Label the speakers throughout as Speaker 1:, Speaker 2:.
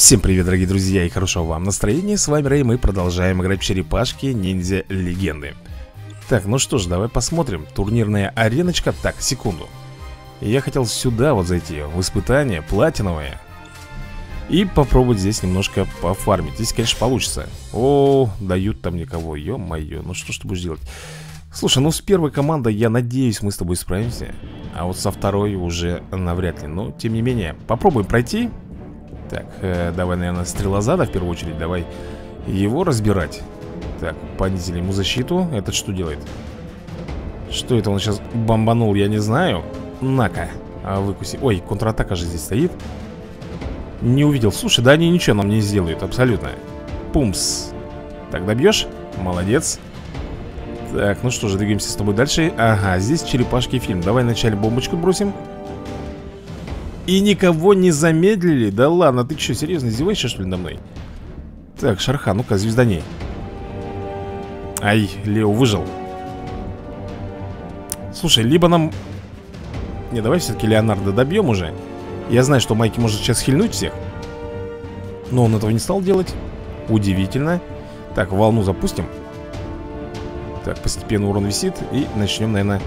Speaker 1: Всем привет, дорогие друзья, и хорошего вам настроения. С вами Рэй, мы продолжаем играть в черепашки ниндзя легенды Так, ну что ж, давай посмотрим. Турнирная ареночка, так, секунду. Я хотел сюда вот зайти, в испытание, платиновое. И попробовать здесь немножко пофармить. Здесь, конечно, получится. О, дают там никого, ё-моё, ну что ж ты будешь делать? Слушай, ну с первой командой, я надеюсь, мы с тобой справимся. А вот со второй уже навряд ли. Но, тем не менее, попробуем пройти так, э, давай, наверное, стрелозада в первую очередь. Давай его разбирать. Так, понизили ему защиту. Этот что делает? Что это он сейчас бомбанул, я не знаю. На-ка, а выкуси. Ой, контратака же здесь стоит. Не увидел, слушай, да они ничего нам не сделают Абсолютно. Пумс. Так, добьешь? Молодец. Так, ну что же, двигаемся с тобой дальше. Ага, здесь черепашки фильм. Давай вначале бомбочку бросим и никого не замедлили? Да ладно, ты что, серьезно издеваешься, что ли, надо мной? Так, Шархан, ну-ка, звездани Ай, Лео выжил. Слушай, либо нам... Не, давай все-таки Леонардо добьем уже. Я знаю, что Майки может сейчас хильнуть всех Но он этого не стал делать. Удивительно. Так, волну запустим. Так, постепенно урон висит И начнем, наверное,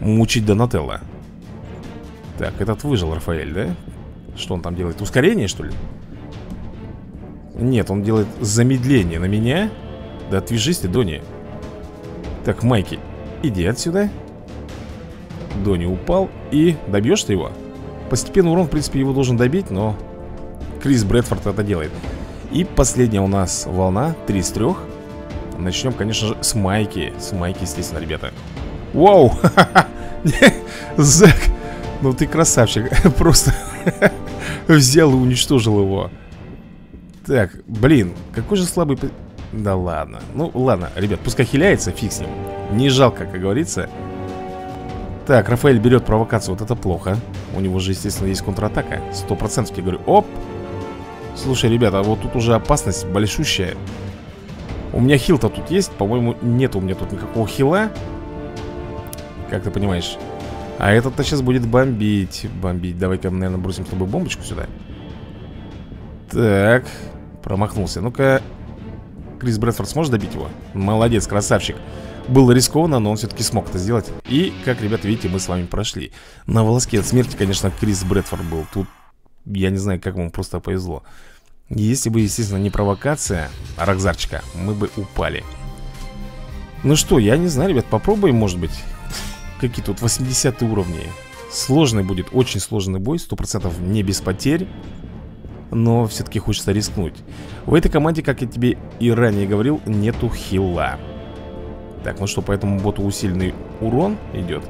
Speaker 1: мучить Донателло так, этот выжил, Рафаэль, да? Что он там делает? Ускорение, что ли? Нет, он делает замедление на меня Да отвяжись ты, Дони Так, Майки, иди отсюда Дони упал И добьешь ты его? Постепенно урон, в принципе, его должен добить, но Крис Брэдфорд это делает И последняя у нас волна, 3 из 3 Начнем, конечно же, с Майки С Майки, естественно, ребята Вау! Зак ну ты красавчик. Просто взял и уничтожил его. Так, блин, какой же слабый... Да ладно. Ну ладно, ребят, пускай хиляется, фиг с ним. Не жалко, как говорится. Так, Рафаэль берет провокацию. Вот это плохо. У него же, естественно, есть контратака. Сто процентов я говорю Оп! Слушай, ребята, вот тут уже опасность большущая. У меня хил-то тут есть? По-моему, нет у меня тут никакого хила. Как ты понимаешь а этот-то сейчас будет бомбить. Бомбить. Давай-ка, наверное, бросим с тобой бомбочку сюда. Так. Промахнулся. Ну-ка Крис Брэдфорд сможет добить его? Молодец, красавчик. Было рискованно, но он все-таки смог это сделать. И, как, ребята, видите, мы с вами прошли. На волоске от смерти, конечно, Крис Брэдфорд был. Тут, я не знаю, как ему просто повезло. Если бы, естественно, не провокация Рокзарчика, мы бы упали. Ну что, я не знаю, ребят, попробуем, может быть какие-то вот 80 уровни. Сложный будет, очень сложный бой 100% не без потерь. Но все-таки хочется рискнуть. В этой команде, как я тебе и ранее говорил, нету хила. Так, ну что, по этому боту усиленный урон идет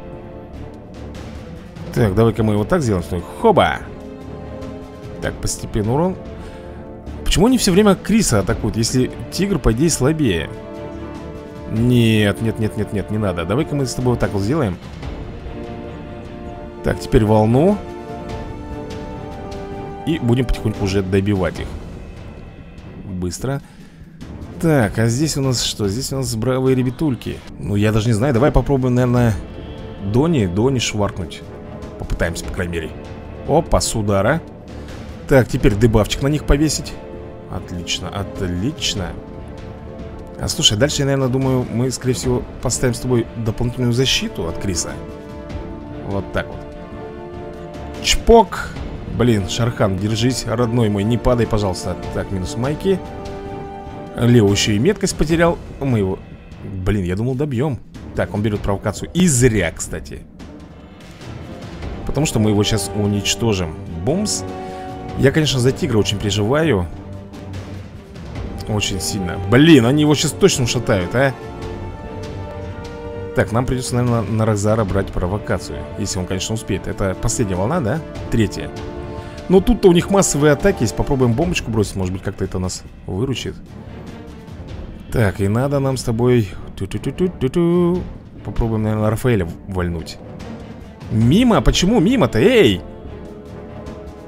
Speaker 1: Так, давай-ка мы его так сделаем что Хоба! Так, постепенно урон. Почему они все время Криса атакуют, если Тигр, по идее, слабее? Нет, нет, нет, нет, нет, не надо. Давай-ка мы с тобой вот так вот сделаем. Так, теперь волну. И будем потихоньку уже добивать их. Быстро. Так, а здесь у нас что? Здесь у нас бравые ребятульки. Ну, я даже не знаю, давай попробуем, наверное Дони, Дони шваркнуть. Попытаемся, по крайней мере. Опа, с удара. Так, теперь дебавчик на них повесить. Отлично, отлично а слушай, дальше я, наверное, думаю, мы, скорее всего, поставим с тобой дополнительную защиту от Криса. Вот так вот. Чпок! Блин, Шархан, держись, родной мой, не падай, пожалуйста. Так, минус майки. Лео еще и меткость потерял. Мы его... Блин, я думал, добьем. Так, он берет провокацию. И зря, кстати. Потому что мы его сейчас уничтожим. Бумс. Я, конечно, за тигра очень переживаю. Очень сильно Блин, они его сейчас точно ушатают, а Так, нам придется, наверное, на Розара брать провокацию Если он, конечно, успеет Это последняя волна, да? Третья Ну, тут-то у них массовые атаки Если попробуем бомбочку бросить, может быть, как-то это нас выручит Так, и надо нам с тобой Ту -ту -ту. Попробуем, наверное, Рафаэля вальнуть Мимо? Почему мимо-то? Эй!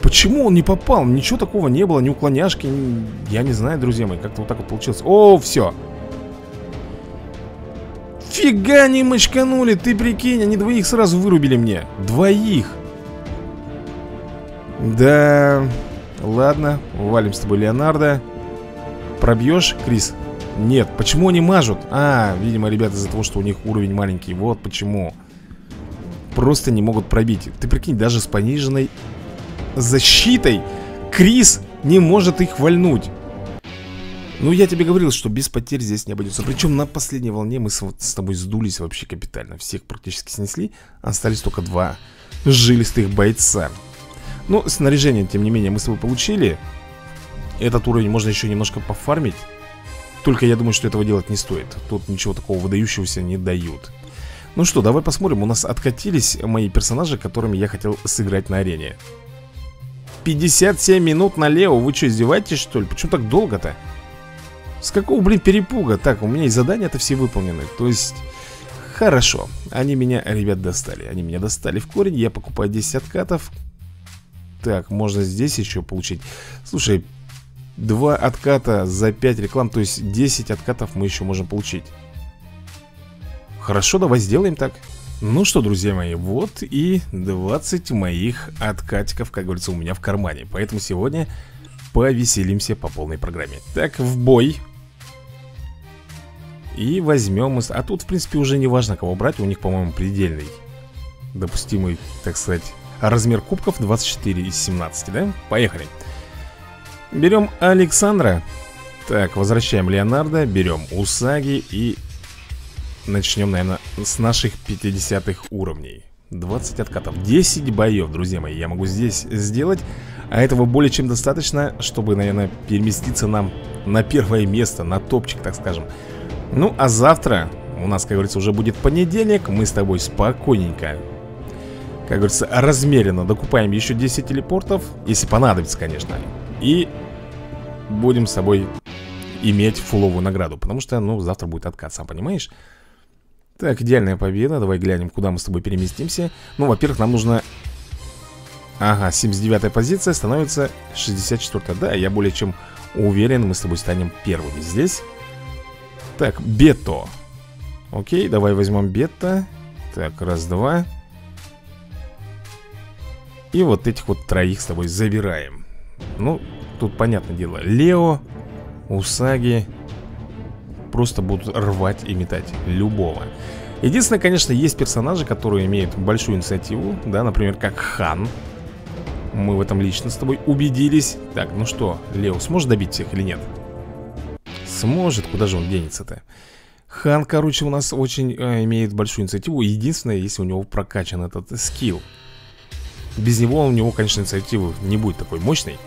Speaker 1: Почему он не попал? Ничего такого не было, ни уклоняшки ни... Я не знаю, друзья мои, как-то вот так вот получилось. О, все Фига не мочканули, ты прикинь Они двоих сразу вырубили мне. Двоих. Да... Ладно, валим с тобой Леонардо. Пробьешь, Крис? Нет, почему они мажут? А, видимо, ребята из-за того, что у них уровень маленький. Вот почему. Просто не могут пробить. Ты прикинь, даже с пониженной защитой Крис не может их вальнуть ну, я тебе говорил, что без потерь здесь не обойдется. Причем на последней волне мы с, с тобой сдулись вообще капитально. Всех практически снесли. Остались только два жилистых бойца. Ну, снаряжение, тем не менее, мы с тобой получили. Этот уровень можно еще немножко пофармить. Только я думаю, что этого делать не стоит. Тут ничего такого выдающегося не дают. Ну что, давай посмотрим. У нас откатились мои персонажи, которыми я хотел сыграть на арене 57 минут налево. Вы что, издеваетесь, что ли? Почему так долго-то? С какого, блин, перепуга? Так, у меня и задания-то все выполнены. То есть, хорошо. Они меня, ребят, достали. Они меня достали в корень. Я покупаю 10 откатов. Так, можно здесь еще получить. Слушай, два отката за 5 реклам. То есть 10 откатов мы еще можем получить. Хорошо, давай сделаем так ну что, друзья мои, вот и 20 моих откатиков, как говорится, у меня в кармане Поэтому сегодня повеселимся по полной программе Так, в бой и возьмем... А тут, в принципе, уже не важно, кого брать. У них, по-моему, предельный допустимый, так сказать, размер кубков 24 из 17, да? Поехали. Берем Александра. Так, возвращаем Леонардо, берем Усаги и начнем, наверное, с наших 50-х уровней. 20 откатов, 10 боев, друзья мои, я могу здесь сделать. А этого более чем достаточно, чтобы, наверное, переместиться нам на первое место, на топчик, так скажем. Ну, а завтра у нас, как говорится, уже будет понедельник. Мы с тобой спокойненько Как говорится, размеренно докупаем еще 10 телепортов Если понадобится, конечно. И будем с тобой иметь фуловую награду Потому что, ну, завтра будет откат, сам понимаешь? Так, идеальная победа. Давай глянем, куда мы с тобой переместимся. Ну, во-первых, нам нужно... Ага, 79 позиция становится 64 Да, я более чем уверен, мы с тобой станем первыми здесь. Так, бето. Окей, давай возьмем бета Так, раз, два. И вот этих вот троих с тобой забираем. Ну, тут понятное дело Лео, Усаги Просто будут рвать и метать любого. Единственное, конечно, есть персонажи, которые имеют большую инициативу Да, например, как Хан. Мы в этом лично с тобой убедились. Так, ну что, Лео сможет добить всех или нет? Сможет, куда же он денется-то? Хан, короче, у нас очень э, имеет большую инициативу. Единственное, если у него прокачан этот скилл. Без него у него, конечно, инициатива не будет такой мощной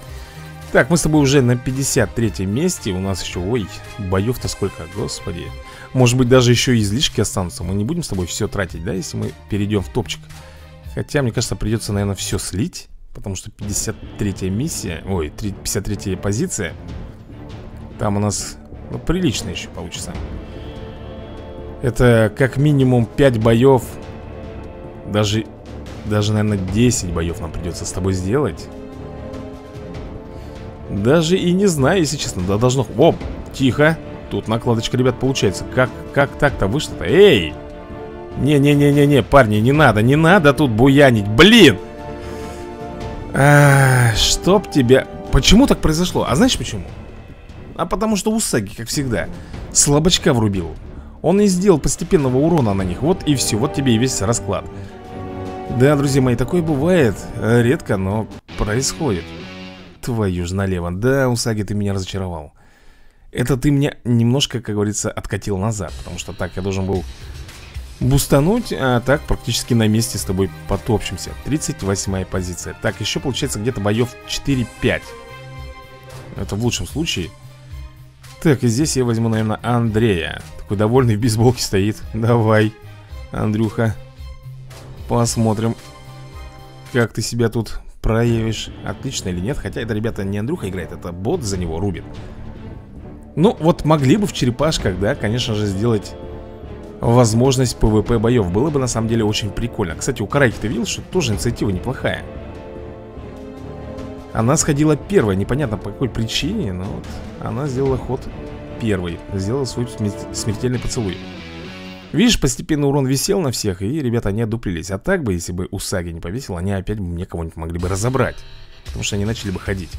Speaker 1: Так, мы с тобой уже на 53 месте. У нас еще, ой, боев-то сколько, господи. Может быть, даже еще излишки останутся. Мы не будем с тобой все тратить, да, если мы перейдем в топчик. Хотя, мне кажется, придется, наверное, все слить Потому что 53 миссия, ой, 53 позиция. Там у нас ну, прилично еще получится. Это как минимум 5 боев. Даже, даже, наверное, 10 боев нам придется с тобой сделать Даже и не знаю, если честно Да должно... Оп, тихо Тут накладочка, ребят, получается Как, как так-то вышло-то? Эй! Не-не-не-не-не, парни, не надо Не надо тут буянить, блин! А, чтоб тебя... Почему так произошло? А знаешь почему? А потому что Усаги, как всегда, слабочка врубил Он не сделал постепенного урона на них Вот и все, вот тебе и весь расклад Да, друзья мои, такое бывает Редко, но происходит Твою же налево. Да, Усаги, ты меня разочаровал. Это ты меня немножко, как говорится, откатил назад Потому что так я должен был бустануть А так практически на месте с тобой потопчемся. 38 позиция. Так, еще получается где-то боев 4-5 Это в лучшем случае. Так, и здесь я возьму, наверное, Андрея. Такой довольный в бейсболке стоит. Давай, Андрюха Посмотрим Как ты себя тут проявишь Отлично или нет. Хотя это, ребята, не Андрюха играет Это бот за него рубит. Ну, вот могли бы в черепашках, да, конечно же, сделать Возможность PvP боев. Было бы, на самом деле, очень прикольно. Кстати, у Карайки ты видел, что тоже инициатива неплохая? Она сходила первая, непонятно по какой причине, но вот она сделала ход первой. Сделала свой смертельный поцелуй. Видишь, постепенно урон висел на всех, и ребята не отдуплились. А так бы, если бы Усаги не повесил, они опять бы мне кого-нибудь могли бы разобрать. Потому что они начали бы ходить.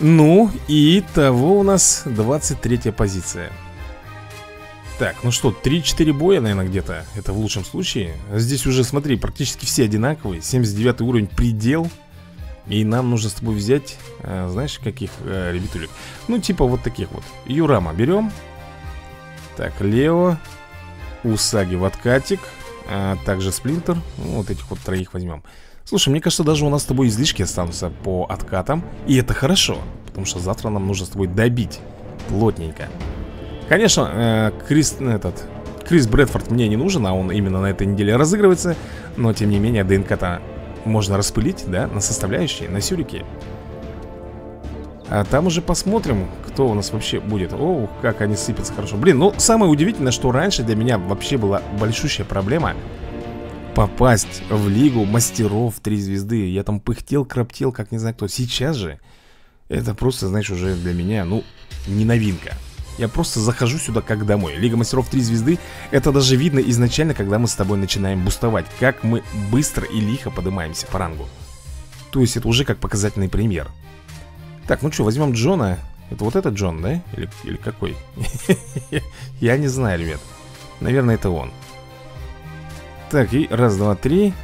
Speaker 1: Ну, и того у нас 23 позиция. Так, ну что, 3-4 боя, наверное, где-то. Это в лучшем случае. Здесь уже, смотри, практически все одинаковые. 79 уровень, предел. И нам нужно с тобой взять, а, знаешь, каких а, ребятулек? Ну, типа вот таких вот. Юрама берем Так, Лео Усаги в откатик а Также Сплинтер. Ну, Вот этих вот троих возьмем. Слушай, мне кажется, даже у нас с тобой излишки останутся по откатам. И это хорошо Потому что завтра нам нужно с тобой добить Плотненько. Конечно, э, Крис, этот, Крис Брэдфорд мне не нужен А он именно на этой неделе разыгрывается. Но, тем не менее, ДНК-то можно распылить, да, на составляющие, на сюрики а там уже посмотрим, кто у нас вообще будет. О, как они сыпятся хорошо. Блин, ну самое удивительное, что раньше для меня вообще была большущая проблема Попасть в лигу мастеров три звезды Я там пыхтел, краптел, как не знаю кто. Сейчас же это просто, знаешь, уже для меня, ну, не новинка. Я просто захожу сюда как домой. Лига мастеров три звезды Это даже видно изначально, когда мы с тобой начинаем бустовать Как мы быстро и лихо поднимаемся по рангу. То есть это уже как показательный пример так, ну что, возьмем Джона Это вот этот Джон, да? Или, или какой? Я не знаю, ребят Наверное, это он Так, и раз, два, три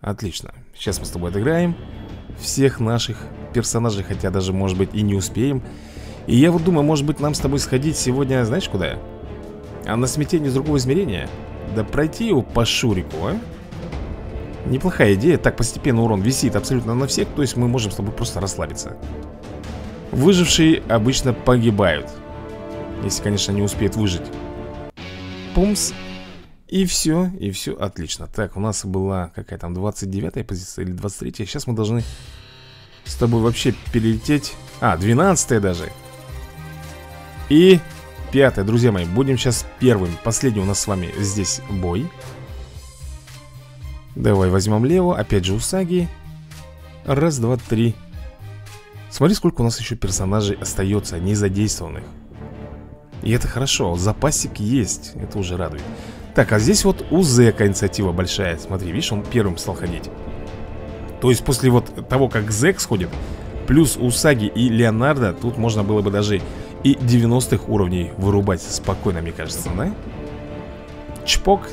Speaker 1: Отлично Сейчас мы с тобой отыграем Всех наших персонажей Хотя даже, может быть, и не успеем И я вот думаю, может быть, нам с тобой сходить сегодня Знаешь, куда? А на смятение из другого измерения? Да пройти его по Шурику, а? Неплохая идея Так постепенно урон висит абсолютно на всех То есть мы можем с тобой просто расслабиться Выжившие обычно погибают Если, конечно, не успеют выжить. Пумс. И все, и все отлично. Так, у нас была какая там 29-я позиция или 23-я Сейчас мы должны с тобой вообще перелететь. А, 12 даже. И пятое, друзья мои Будем сейчас первым, последний у нас с вами здесь бой. Давай возьмем лево, опять же Усаги Раз, два, три Смотри, сколько у нас еще персонажей остается незадействованных. И это хорошо, запасик есть, это уже радует. Так, а здесь вот у Зека инициатива большая. Смотри, видишь, он первым стал ходить. То есть после вот того, как Зек сходит Плюс у Саги и Леонардо Тут можно было бы даже и 90-х уровней вырубать спокойно, мне кажется, да? Чпок,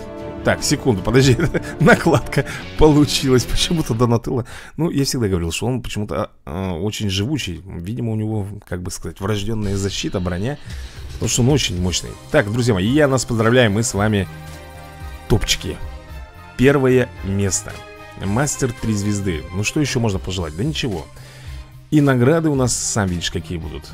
Speaker 1: так, секунду, подожди Накладка получилась Почему-то Донателло. Ну, я всегда говорил, что он почему-то э, очень живучий. Видимо, у него, как бы сказать, врожденная защита, броня Потому что он очень мощный. Так, друзья мои, я нас поздравляю Мы с вами топчики. Первое место. Мастер 3 звезды. Ну, что еще можно пожелать? Да ничего. И награды у нас, сам видишь, какие будут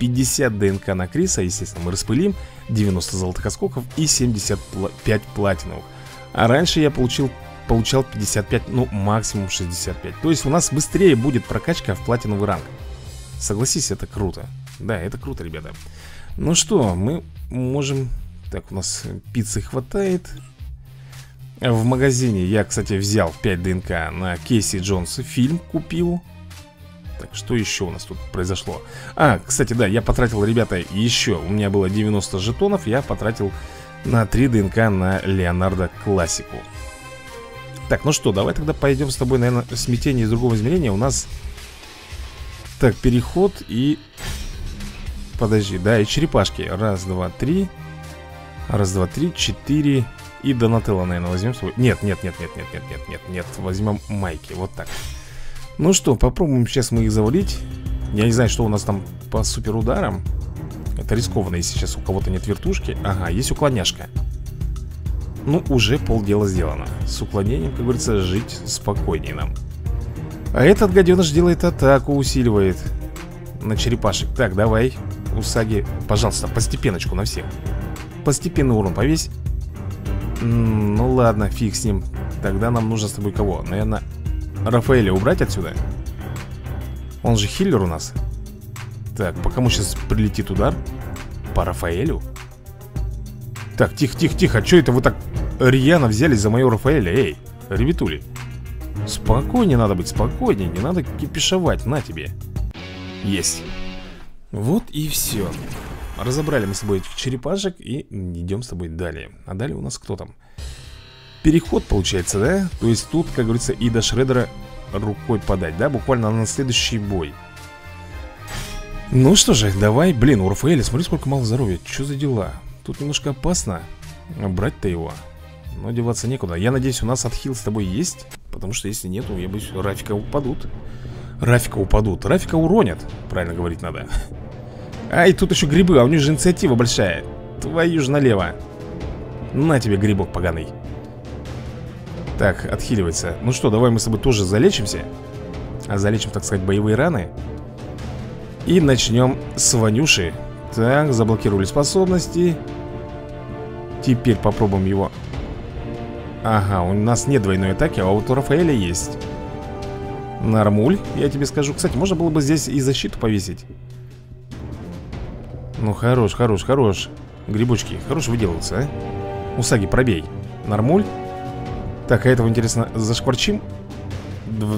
Speaker 1: 50 ДНК на Криса, естественно, мы распылим. 90 золотых осколков и 75 платиновых. А раньше я получил, получал 55, ну максимум 65 То есть у нас быстрее будет прокачка в платиновый ранг. Согласись, это круто. Да, это круто, ребята. Ну что, мы можем... Так, у нас пиццы хватает. В магазине я, кстати, взял 5 ДНК на Кейси Джонса Фильм купил так, что еще у нас тут произошло? А, кстати, да, я потратил, ребята, еще У меня было 90 жетонов Я потратил на 3 ДНК на Леонардо Классику. Так, ну что, давай тогда пойдем с тобой, наверное, смятение из другого измерения. У нас... Так, переход и... Подожди, да, и черепашки. Раз, два, три Раз, два, три, четыре И Донателло, наверное, возьмем с собой. Нет, нет, нет, нет, нет, нет, нет, нет, нет Возьмем майки, вот так ну что, попробуем сейчас мы их завалить. Я не знаю, что у нас там по суперударам. Это рискованно, если сейчас у кого-то нет вертушки. Ага, есть уклоняшка. Ну, уже полдела сделано. С уклонением, как говорится, жить спокойнее нам. А этот гаденыш делает атаку, усиливает На черепашек. Так, давай, Усаги, пожалуйста, постепеночку на всех. Постепенный урон повесь. Ну ладно, фиг с ним. Тогда нам нужно с тобой кого? Наверное, Рафаэля убрать отсюда? Он же хиллер у нас Так, по кому сейчас прилетит удар? По Рафаэлю? Так, тихо, тихо, тихо а Что это вы так рьяно взялись за моего Рафаэля? Эй, ребятули Спокойнее надо быть, спокойнее Не надо кипишевать, на тебе Есть Вот и все Разобрали мы с собой этих черепашек И идем с тобой далее А далее у нас кто там? Переход получается, да? То есть тут, как говорится, и до Шредера рукой подать, да? Буквально на следующий бой. Ну что же, давай, блин, у Рафаэля, смотри, сколько мало здоровья. Что за дела? Тут немножко опасно Брать-то его Но деваться некуда. Я надеюсь, у нас отхил с тобой есть? Потому что если нету, я боюсь, Рафика упадут. Рафика упадут. Рафика уронят, правильно говорить надо. А, и тут еще грибы, а у них же инициатива большая. Твою же налево. На тебе грибок поганый Так, отхиливается. Ну что, давай мы с тобой тоже залечимся а Залечим, так сказать, боевые раны. И начнем с Ванюши. Так, заблокировали способности. Теперь попробуем его. Ага, у нас нет двойной атаки, а вот у Рафаэля есть. Нормуль, я тебе скажу. Кстати, можно было бы здесь и защиту повесить. Ну, хорош, хорош, хорош. Грибочки, хорош выделался, а? Усаги, пробей. Нормуль Так, а этого, интересно, зашкварчим?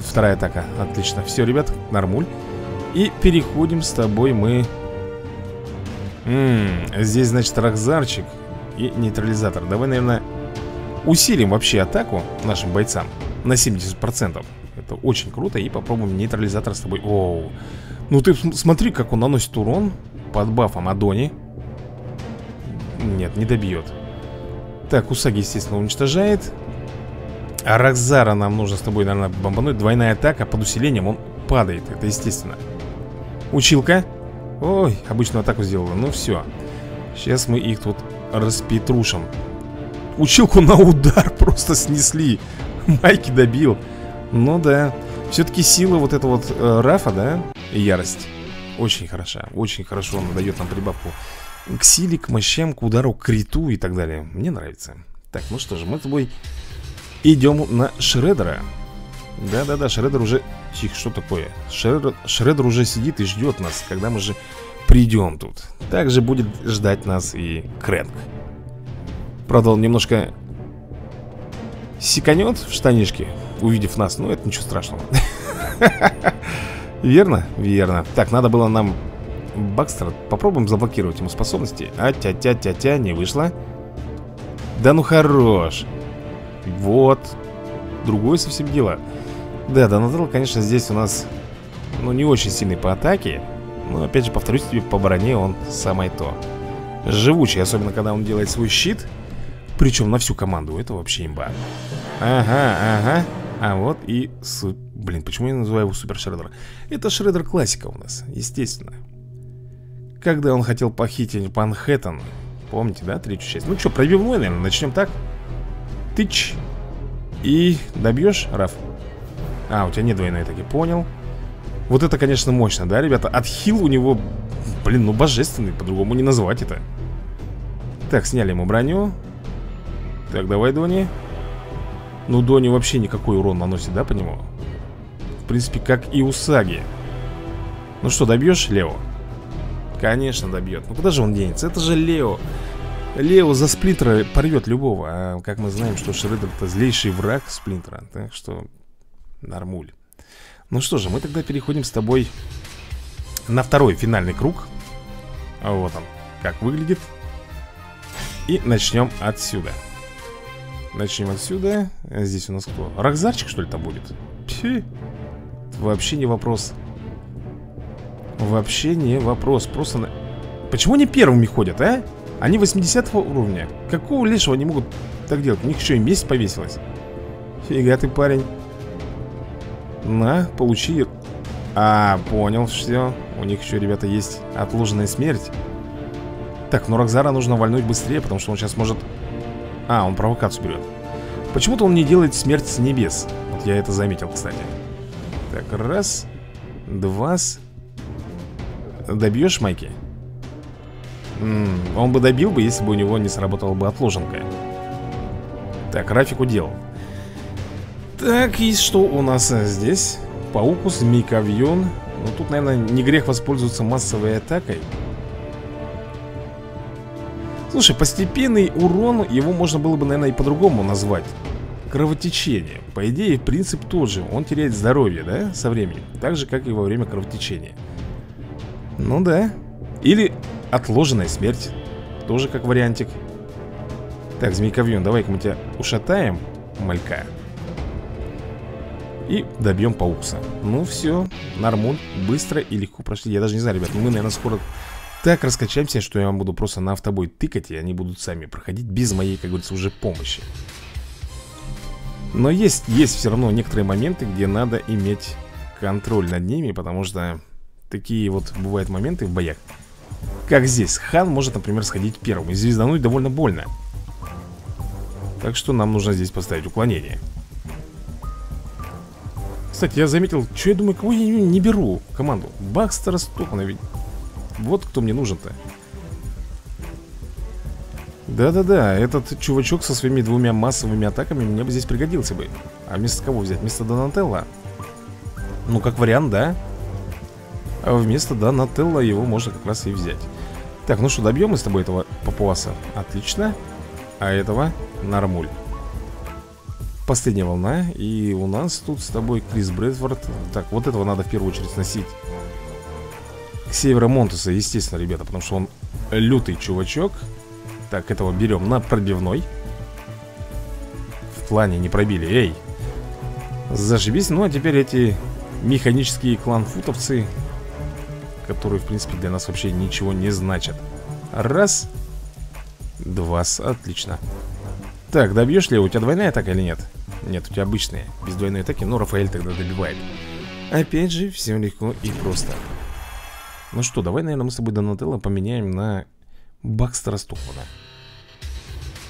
Speaker 1: Вторая атака, отлично. Все, ребят, нормуль. И переходим с тобой мы. М -м, Здесь, значит, Рахзарчик И нейтрализатор. Давай, наверное, усилим вообще атаку нашим бойцам На 70% Это очень круто. И попробуем нейтрализатор с тобой. Оу. Ну ты смотри, как он наносит урон Под бафом Адони. Нет, не добьет Так, Усаги, естественно, уничтожает а Рокзара нам нужно с тобой, наверное, бомбануть. Двойная атака под усилением, он падает Это естественно. Училка? Ой, обычную атаку сделала, ну все Сейчас мы их тут распетрушим. Училку на удар просто снесли. Майки добил. Ну да. Все-таки сила вот этого вот э, Рафа, да Ярость. Очень хороша, очень хорошо он дает нам прибавку К силе, к мощам, к удару, к криту и так далее. Мне нравится. Так, ну что же, мы с тобой Идем на Шредера. Да-да-да, Шредер уже... Тихо, что такое? Шредер... Шредер уже сидит и ждет нас, когда мы же придем тут. Также будет ждать нас и Крэнк. Правда, он немножко секанет в штанишке, увидев нас. Но это ничего страшного. Верно? Верно. Так, надо было нам Бакстера Попробуем заблокировать ему способности. А тя-тя-тя-тя, не вышло. Да ну хорош вот. Другое совсем дело. Да, Донателло, конечно, здесь у нас, ну, не очень сильный по атаке. Но, опять же, повторюсь тебе, по броне он самое то. Живучий, особенно когда он делает свой щит. Причем на всю команду. Это вообще имба. Ага, ага. А вот и... Су... Блин, почему я называю его Супер Шреддер? Это Шреддер классика у нас, естественно. Когда он хотел похитить Манхэттен. Помните, да, третью часть? Ну что, пробивной, наверное, начнем так? Тыч. И добьешь, Раф? А, у тебя нет двойной таки, понял. Вот это, конечно, мощно, да, ребята? Отхил у него, блин, ну божественный, по-другому не назвать это. Так, сняли ему броню. Так, давай, Дони. Ну, Дони вообще никакой урон наносит, да, по нему? В принципе, как и у Саги. Ну что, добьешь Лео? Конечно, добьет. Ну куда же он денется? Это же Лео. Лео за Сплинтера порвет любого А как мы знаем, что Шреддер это злейший враг Сплинтера Так что нормуль Ну что же, мы тогда переходим с тобой На второй финальный круг Вот он, как выглядит И начнем отсюда Начнем отсюда Здесь у нас кто? Рокзарчик что ли там будет? Пфи. Вообще не вопрос Вообще не вопрос Просто на... Почему они первыми ходят, а? Они 80 уровня. Какого лишего они могут так делать? У них еще и месть повесилась. Фига ты, парень. На, получи. А, понял, все У них еще, ребята, есть отложенная смерть. Так, ну Рокзара нужно вальнуть быстрее Потому что он сейчас может А, он провокацию берет Почему-то он не делает смерть с небес. Вот я это заметил, кстати. Так, раз Два Добьешь, Майки? Он бы добил бы, если бы у него не сработала бы отложенка. Так, Рафик удел. Так, и что у нас здесь? Паукус, Микавьон Ну тут, наверное, не грех воспользоваться массовой атакой. Слушай, постепенный урон, его можно было бы, наверное, и по-другому назвать. Кровотечение. По идее, принцип тот же. Он теряет здоровье, да, со временем? Так же, как и во время кровотечения. Ну да. Или Отложенная смерть. Тоже как вариантик. Так, змейковьон, давай-ка мы тебя ушатаем Малька. И добьем паукса Ну все, нормуль, быстро и легко прошли. Я даже не знаю, ребят, мы, наверное, скоро так раскачаемся, что я вам буду просто на автобой тыкать И они будут сами проходить без моей, как говорится, уже помощи. Но есть, есть все равно некоторые моменты, где надо иметь контроль над ними Потому что такие вот бывают моменты в боях Как здесь, хан может, например, сходить первым? И звездануть довольно больно. Так что нам нужно здесь поставить уклонение. Кстати, я заметил, что я думаю, кого я не беру? Команду. Бакстера Стокмана ведь Вот кто мне нужен-то. Да-да-да, этот чувачок со своими двумя массовыми атаками Мне бы здесь пригодился бы. А вместо кого взять? Вместо Донателла? Ну, как вариант, да. А вместо Донателла его можно как раз и взять Так, ну что, добьем мы с тобой этого папуаса? Отлично. А этого нормуль. Последняя волна И у нас тут с тобой Крис Брэдфорд. Так, вот этого надо в первую очередь сносить. К северо Монтуса, естественно, ребята Потому что он лютый чувачок. Так, этого берем на пробивной. В плане не пробили. Эй, зашибись Ну, а теперь эти механические кланфутовцы Которые, в принципе, для нас вообще ничего не значат. Раз. Два, отлично. Так, добьешь ли? У тебя двойная атака или нет? Нет, у тебя обычная, без двойной атаки Но Рафаэль тогда добивает. Опять же, все легко и просто. Ну что, давай, наверное, мы с тобой Донателло поменяем на Бакстера Стокмана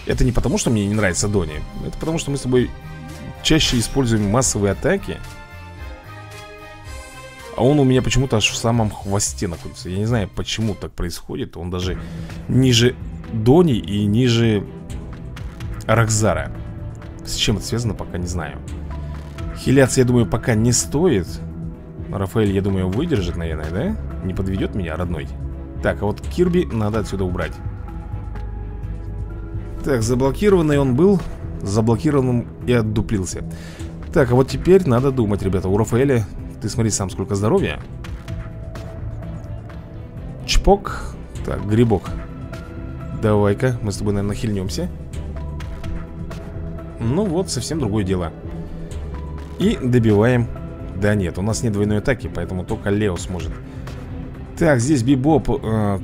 Speaker 1: Это не потому, что мне не нравится Дони. Это потому, что мы с тобой чаще используем массовые атаки а он у меня почему-то аж в самом хвосте находится. Я не знаю, почему так происходит. Он даже ниже Дони и ниже Рокзара. С чем это связано, пока не знаю. Хиляться, я думаю, пока не стоит. Рафаэль, я думаю, выдержит, наверное, да? Не подведет меня, родной. Так, а вот Кирби надо отсюда убрать. Так, заблокированный он был. Заблокированным и отдуплился. Так, а вот теперь надо думать, ребята У Рафаэля, ты смотри сам, сколько здоровья. Чпок. Так, грибок. Давай-ка, мы с тобой, наверное, хильнемся. Ну вот, совсем другое дело. И добиваем. Да нет, у нас нет двойной атаки Поэтому только Лео сможет. Так, здесь Бибоп э,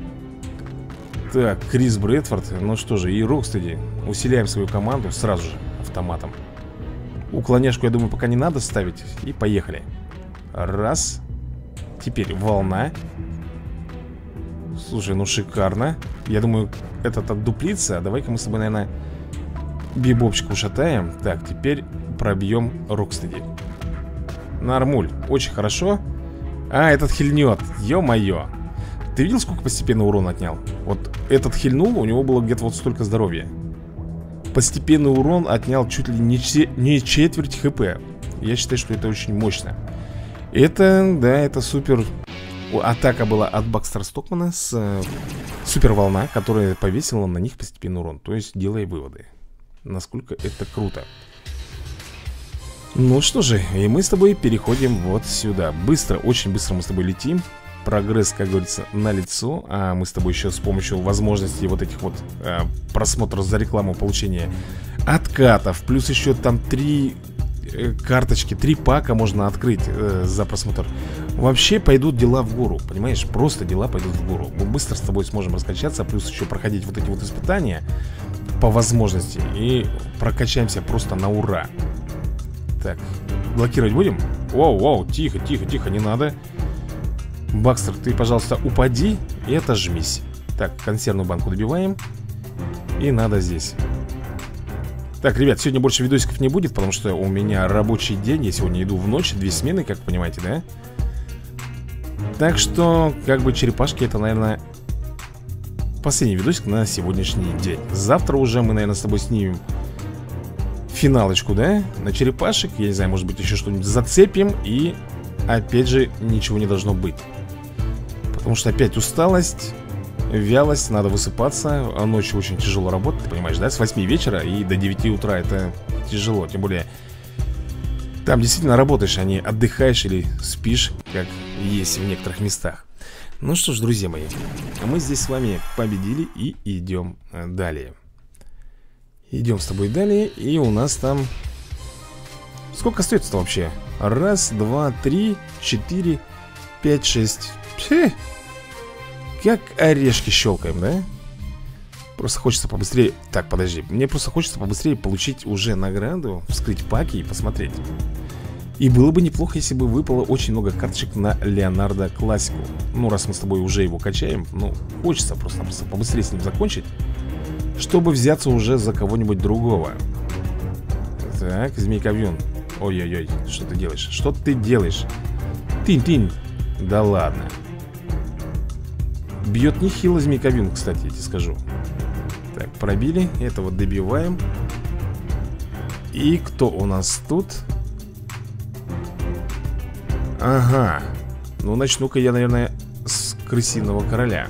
Speaker 1: Так, Крис Брэдфорд. Ну что же, и Рокстеди Усиляем свою команду сразу же автоматом. Уклоняшку, я думаю, пока не надо ставить. И поехали Раз. Теперь волна. Слушай, ну шикарно. Я думаю, этот отдуплится Давай-ка мы с тобой, наверное Бибопчик ушатаем Так, теперь пробьем Рокстеди. Нормуль, очень хорошо. А, этот хильнет, ё-моё. Ты видел, сколько постепенно урон отнял? Вот этот хильнул, у него было где-то вот столько здоровья. Постепенный урон отнял чуть ли не, че не четверть хп. Я считаю, что это очень мощно Это, да, это супер. Атака была от Бакстера Стокмана с э, супер волна, которая повесила на них постепенный урон. То есть делай выводы. Насколько это круто. Ну что же, и мы с тобой переходим вот сюда. Быстро, очень быстро мы с тобой летим. Прогресс, как говорится, на лицо. А мы с тобой еще с помощью возможностей вот этих вот а, просмотров за рекламу получения откатов. Плюс еще там три э, карточки, три пака можно открыть э, за просмотр. Вообще пойдут дела в гору, понимаешь? Просто дела пойдут в гору. Мы быстро с тобой сможем раскачаться, плюс еще проходить вот эти вот испытания по возможности И прокачаемся просто на ура. Так, блокировать будем? Воу, воу, тихо, тихо, тихо, не надо. Бакстер, ты, пожалуйста, упади и отожмись. Так, консервную банку добиваем. И надо здесь Так, ребят, сегодня больше видосиков не будет Потому что у меня рабочий день Я сегодня иду в ночь, две смены, как понимаете, да? Так что, как бы черепашки это, наверное, последний видосик на сегодняшний день Завтра уже мы, наверное, с тобой снимем финалочку, да? На черепашек, я не знаю, может быть еще что-нибудь зацепим И опять же ничего не должно быть Потому что опять усталость, вялость, надо высыпаться А ночью очень тяжело работать, ты понимаешь, да? С 8 вечера и до 9 утра это тяжело Тем более там действительно работаешь, а не отдыхаешь или спишь, как есть в некоторых местах ну что ж, друзья мои, мы здесь с вами победили и идем э, далее. Идем с тобой далее, и у нас там Сколько остается-то вообще? Раз, два, три, четыре, пять, шесть. Как орешки щелкаем, да? Просто хочется побыстрее... Так, подожди. Мне просто хочется побыстрее получить уже награду, вскрыть паки и посмотреть. И было бы неплохо, если бы выпало очень много карточек на Леонардо Классику. Ну, раз мы с тобой уже его качаем, ну, хочется просто, просто побыстрее с ним закончить, чтобы взяться уже за кого-нибудь другого. Так, змейковьюн. Ой-ой-ой, что ты делаешь? Что ты делаешь? Тынь-тынь. Да ладно. Бьет нехило змейковюн, кстати, я тебе скажу. Так, пробили. Этого добиваем. И кто у нас тут? Ага. Ну, начну-ка я, наверное, с крысиного короля.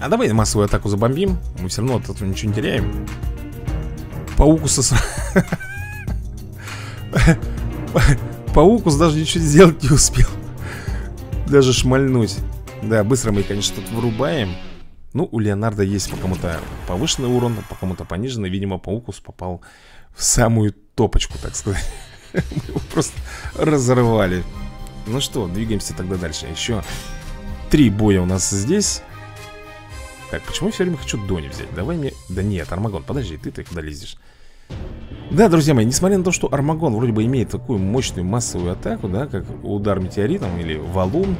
Speaker 1: А давай массовую атаку забомбим. Мы все равно от этого ничего не теряем. Паукус Паукус даже ничего сделать не успел. Даже шмальнуть. Да, быстро мы, конечно, тут вырубаем. Ну, у Леонардо есть по кому-то повышенный урон, по кому-то пониженный. Видимо, Паукус попал в самую топочку, так сказать. Мы его просто разорвали. Ну что, двигаемся тогда дальше. Еще три боя у нас здесь. Так, почему я все время хочу Дони взять? Давай мне... Да нет, Армагон, подожди, ты-то куда лезешь? Да, друзья мои, несмотря на то, что Армагон вроде бы имеет такую мощную массовую атаку, да, как удар метеоритом или валун,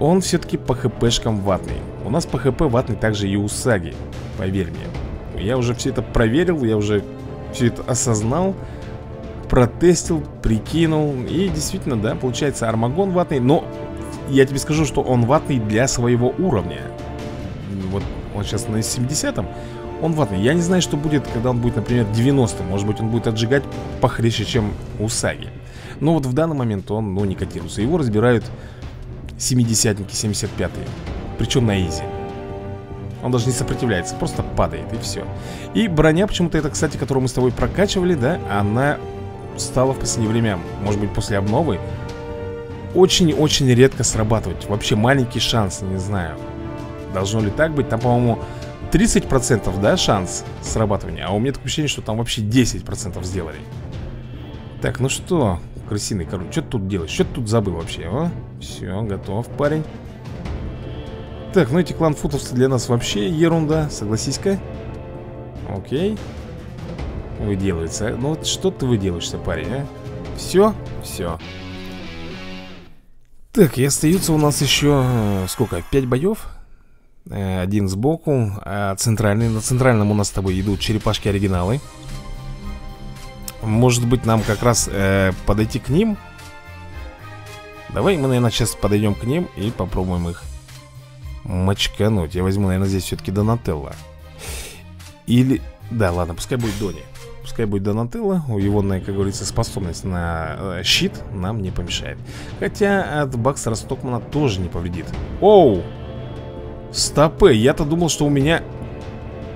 Speaker 1: он все-таки по хпшкам ватный. У нас по хп ватный также и у Саги, поверь мне. Я уже все это проверил, я уже все это осознал, протестил, прикинул. И действительно, да, получается Армагон ватный, но я тебе скажу, что он ватный для своего уровня. Вот он сейчас на 70-м, он ватный. Я не знаю, что будет, когда он будет, например, 90-м. Может быть, он будет отжигать похлеще, чем у Саги. Но вот в данный момент он, ну, не котируется. Его разбирают 70-ники, 75-е. Причем на изи. Он даже не сопротивляется, просто падает и все. И броня, почему-то это, кстати, которую мы с тобой прокачивали, да, она стала в последнее время, может быть, после обновы, очень-очень редко срабатывать. Вообще маленький шанс, не знаю. Должно ли так быть? Там, по-моему, 30% да, шанс срабатывания А у меня такое ощущение, что там вообще 10% сделали Так, ну что, крысиный король, что ты тут делаешь? Что ты тут забыл вообще, а? Все, готов, парень Так, ну эти кланфутовцы для нас вообще ерунда, согласись-ка Окей Выделывается, ну вот что ты выделаешься, парень, а? Все? Все Так, и остается у нас еще, э, сколько, 5 боев? Э, один сбоку, а центральный. На центральном у нас с тобой идут черепашки оригиналы. Может быть, нам как раз э, подойти к ним? Давай мы, наверное, сейчас подойдем к ним и попробуем их мочкануть. Я возьму, наверное, здесь все-таки Донателло. Или... Да, ладно, пускай будет Дони. Пускай будет Донателло. У его, как говорится, способность на э, щит нам не помешает. Хотя от Бакстера Стокмана тоже не повредит. Оу! Стопы, я-то думал, что у меня...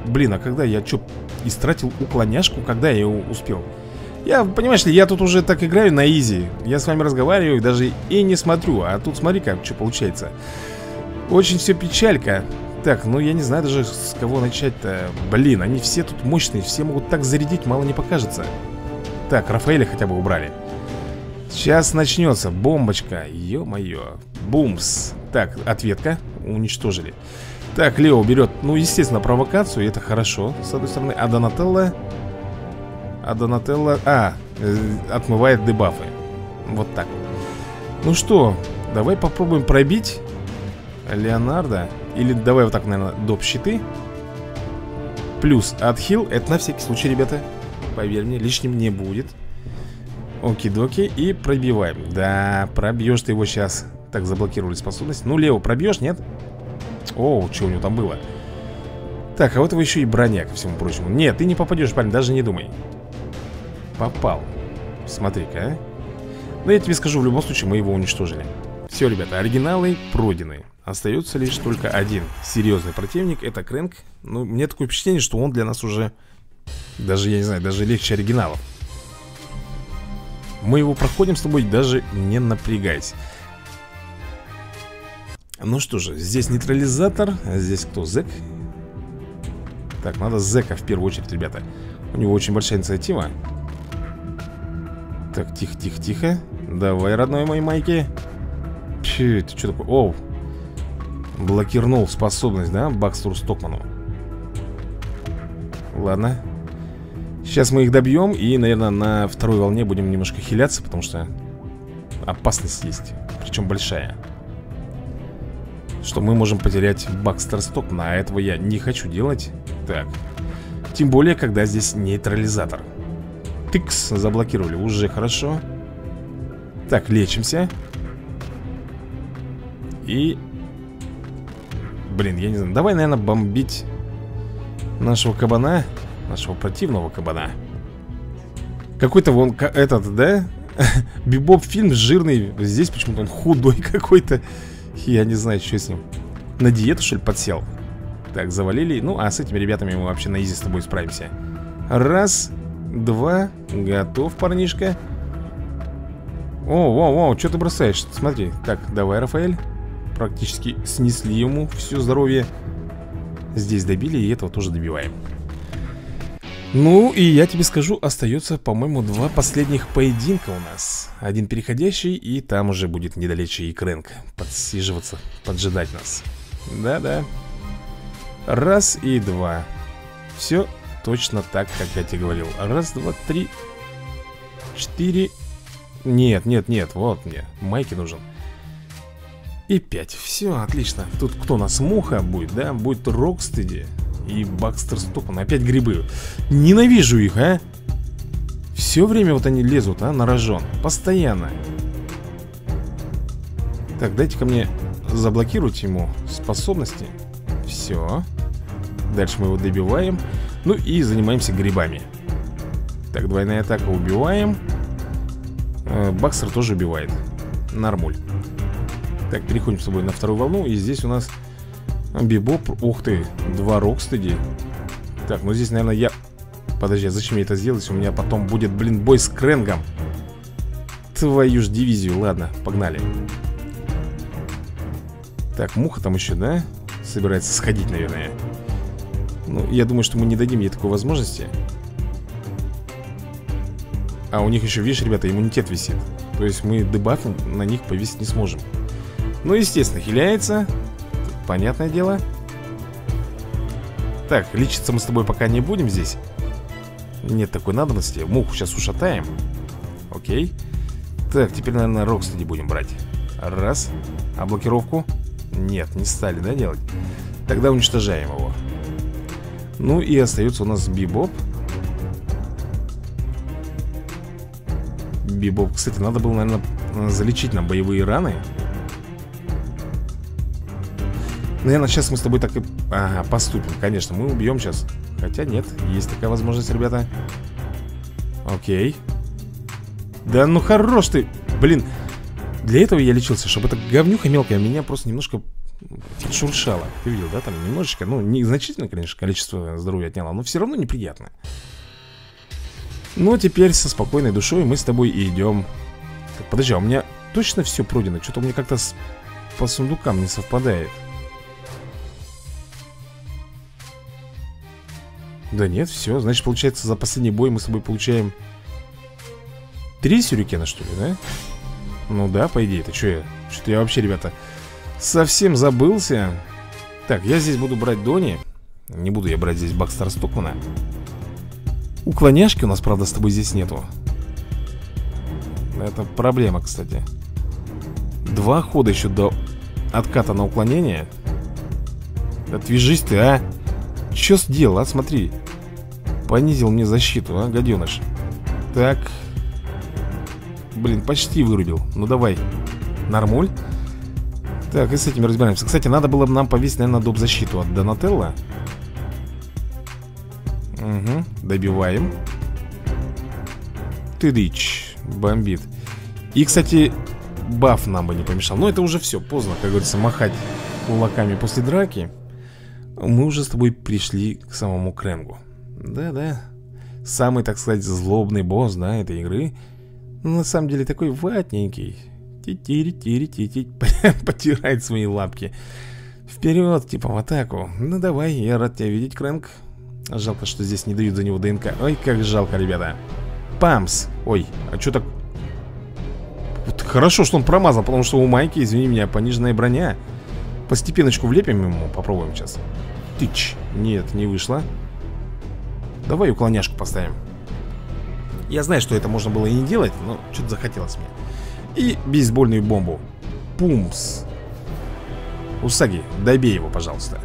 Speaker 1: Блин, а когда я что, истратил уклоняшку? Когда я его успел? Я, понимаешь ли, я тут уже так играю на изи. Я с вами разговариваю, даже и не смотрю. А тут смотри как, что получается. Очень все печалька. Так, ну я не знаю даже с кого начать-то. Блин, они все тут мощные Все могут так зарядить, мало не покажется. Так, Рафаэля хотя бы убрали. Сейчас начнется бомбочка Ё-моё. Бумс. Так, ответка. Уничтожили. Так, Лео берет, ну, естественно, провокацию Это хорошо, с одной стороны. А Донателло А Донателло, а, э, отмывает дебафы. Вот так. Ну что, давай попробуем пробить Леонардо. Или давай вот так, наверное, доп. щиты. Плюс отхил. Это на всякий случай, ребята. Поверь мне, лишним не будет. Оки-доки И пробиваем. Да, пробьешь ты его сейчас Так, заблокировали способность. Ну, Лео, пробьешь, нет? О, что у него там было? Так, а вот его еще и броня, ко всему прочему. Нет, ты не попадешь, парень, даже не думай Попал. Смотри-ка, а. Но я тебе скажу, в любом случае мы его уничтожили. Все, ребята, оригиналы пройдены. Остается лишь только один серьезный противник Это Крэнк. Ну, мне такое впечатление, что он для нас уже Даже, я не знаю, даже легче оригиналов. Мы его проходим с тобой, даже не напрягайся ну что же, здесь нейтрализатор а Здесь кто, Зек? Так, надо Зека в первую очередь, ребята. У него очень большая инициатива Так, тихо, тихо, тихо. Давай, родной мой Майки. Че, это что такое? Оу. Блокирнул способность, да, Бакстеру Стокману? Ладно. Сейчас мы их добьем И, наверное, на второй волне будем немножко хиляться Потому что опасность есть Причем большая. Что мы можем потерять Бакстер Стокмана А этого я не хочу делать. Так. Тем более, когда здесь нейтрализатор Тыкс, заблокировали, уже хорошо. Так, лечимся. И Блин, я не знаю, давай, наверное, бомбить Нашего кабана Нашего противного кабана. Какой-то вон, этот, да? Бибоп фильм жирный. Здесь почему-то он худой какой-то. Я не знаю, что с ним. На диету, что ли, подсел? Так, завалили. Ну, а с этими ребятами мы вообще на изи с тобой справимся. Раз Два. Готов, парнишка. О, о, о, что ты бросаешь? Смотри. Так, давай, Рафаэль. Практически снесли ему все здоровье. Здесь добили, и этого тоже добиваем. Ну, и я тебе скажу, остается, по-моему, два последних поединка у нас. Один переходящий, и там уже будет недалече и Крэнк Подсиживаться, поджидать нас. Да-да. Раз и два. Все точно так, как я тебе говорил. Раз, два, три Четыре. Нет, нет, нет, вот мне Майки нужен. И пять, все, отлично. Тут кто у нас? Муха будет, да? Будет Рокстеди и Бакстер Стопан. Опять грибы. Ненавижу их, а? Все время вот они лезут, а, на рожон. Постоянно. Так, дайте ко мне Заблокировать ему способности. Все Дальше мы его добиваем ну и занимаемся грибами. Так, двойная атака убиваем. Э, Бакстер тоже убивает. Нормуль. Так, переходим с тобой на вторую волну. И здесь у нас Бибоп, ух ты, два Рокстеди. Так, ну здесь, наверное, я... Подожди, а зачем я это сделал, если у меня потом будет, блин, бой с Крэнгом? Твою ж дивизию, ладно, погнали. Так, муха там еще, да? Собирается сходить, наверное ну, я думаю, что мы не дадим ей такой возможности. А у них еще, видишь, ребята, иммунитет висит. То есть мы дебаф на них повесить не сможем. Ну, естественно, хиляется. Понятное дело. Так, лечиться мы с тобой пока не будем здесь. Нет такой надобности. Муху сейчас ушатаем. Окей. Так, теперь, наверное, Рокстеди будем брать. Раз. А блокировку? Нет, не стали, да, делать? Тогда уничтожаем его ну и остается у нас Бибоп. Бибоп, кстати, надо было, наверное, залечить нам боевые раны. Наверное, сейчас мы с тобой так и ага, поступим. Конечно, мы убьем сейчас Хотя нет, есть такая возможность, ребята. Окей. Да ну хорош ты! Блин, для этого я лечился Чтобы эта говнюха мелкая меня просто немножко шуршало. Ты видел, да, там немножечко, ну, незначительное, конечно, количество здоровья отняло, но все равно неприятно. Ну, а теперь со спокойной душой мы с тобой идем. Так, подожди, а у меня точно все пройдено? Что-то у меня как-то с... по сундукам не совпадает. Да нет, все, значит, получается, за последний бой мы с тобой получаем Три сюрикена, что ли, да? Ну да, по идее, это что я? Что-то я вообще, ребята, Совсем забылся. Так, я здесь буду брать Дони. Не буду я брать здесь Бакстер Стокмана. Уклоняшки у нас, правда, с тобой здесь нету. Это проблема, кстати. Два хода еще до отката на уклонение. Отвяжись ты, а? Че сделал, а? Смотри. Понизил мне защиту, а, гаденыш Так. Блин, почти вырубил. Ну давай. Нормуль так, и с этим разбираемся. Кстати, надо было бы нам повесить, наверное, доп. защиту от Донателла. Угу, добиваем. Тыдыч, бомбит. И, кстати, баф нам бы не помешал. Но это уже все, поздно, как говорится, махать кулаками после драки. Мы уже с тобой пришли к самому Кренгу Да-да. Самый, так сказать, злобный босс, да, этой игры. На самом деле такой ватненький Потирает свои лапки. Вперед, типа в атаку. Ну давай, я рад тебя видеть, Крэнк. Жалко, что здесь не дают за него ДНК. Ой, как жалко, ребята. Памс. Ой, а что так? Хорошо, что он промазал, потому что у Майки, извини меня, пониженная броня. Постепеночку влепим ему, попробуем сейчас. Тыч, нет, не вышло. Давай уклоняшку поставим. Я знаю, что это можно было и не делать Но что-то захотелось мне И бейсбольную бомбу. Пумс. Усаги, добей его, пожалуйста.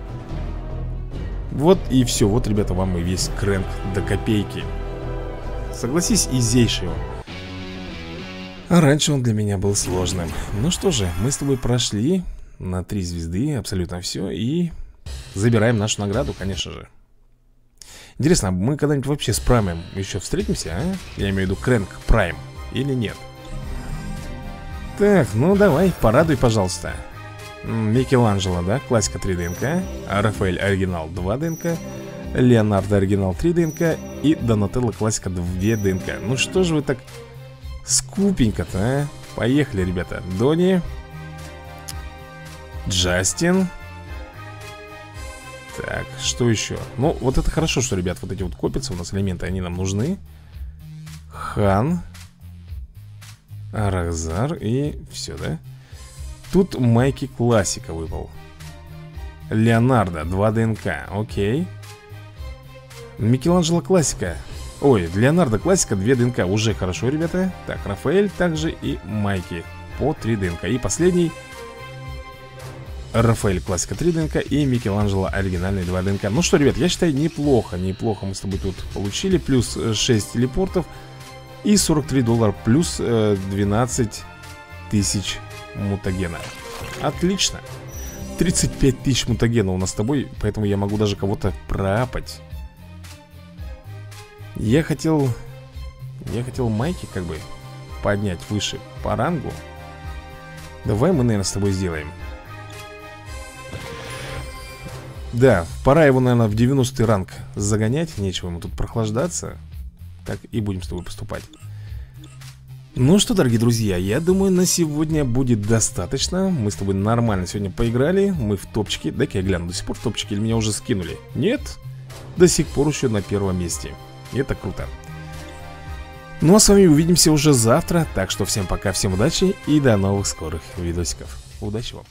Speaker 1: Вот и все, вот, ребята, вам и весь крэнк до копейки. Согласись, изейший он. А раньше он для меня был сложным. Ну что же, мы с тобой прошли на три звезды абсолютно все И забираем нашу награду, конечно же. Интересно, а мы когда-нибудь вообще с Праймом еще встретимся, а? Я имею в виду Крэнк Прайм или нет? Так, ну давай, порадуй, пожалуйста. Микеланджело, да, классика 3 ДНК Рафаэль оригинал 2 ДНК Леонардо оригинал 3 ДНК И Донателло классика 2 ДНК Ну что же вы так скупенько-то, а? Поехали, ребята. Дони. Джастин. Так, что еще? Ну, вот это хорошо, что, ребят, вот эти вот копятся У нас элементы, они нам нужны. Хан Арахзар и все, да? Тут Майки Классика выпал. Леонардо, 2 ДНК, окей. Микеланджело Классика. Ой, Леонардо Классика, 2 ДНК Уже хорошо, ребята. Так, Рафаэль также и Майки По 3 ДНК. И последний. Рафаэль Классика 3 ДНК и Микеланджело оригинальный 2 ДНК. Ну что, ребят, я считаю, неплохо Неплохо мы с тобой тут получили. Плюс 6 телепортов И 43 доллара Плюс 12 тысяч мутагена. Отлично. 35 тысяч мутагена у нас с тобой Поэтому я могу даже кого-то пропать Я хотел Я хотел майки как бы Поднять выше по рангу. Давай мы, наверное, с тобой сделаем. Да, пора его, наверное, в 90 ранг загонять Нечего ему тут прохлаждаться Так и будем с тобой поступать. Ну что, дорогие друзья, я думаю, на сегодня будет достаточно. Мы с тобой нормально сегодня поиграли. Мы в топчике, дай-ка я гляну, до сих пор в топчике или меня уже скинули? Нет, до сих пор еще на первом месте. Это круто. Ну а с вами увидимся уже завтра. Так что всем пока, всем удачи и до новых скорых видосиков. Удачи вам